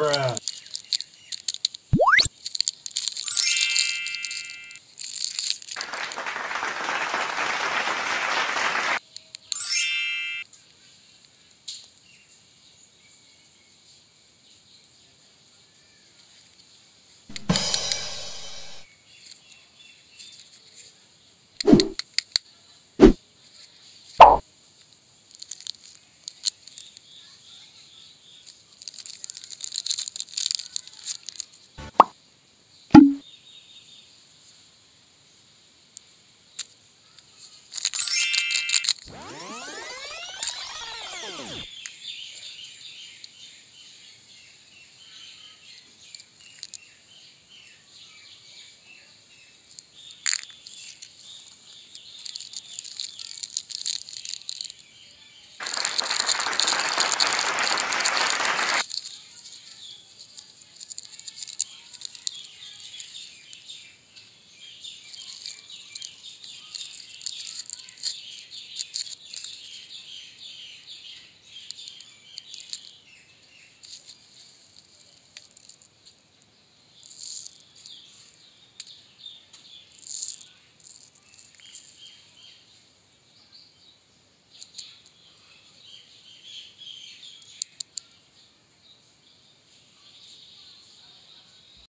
Bruh. Oh!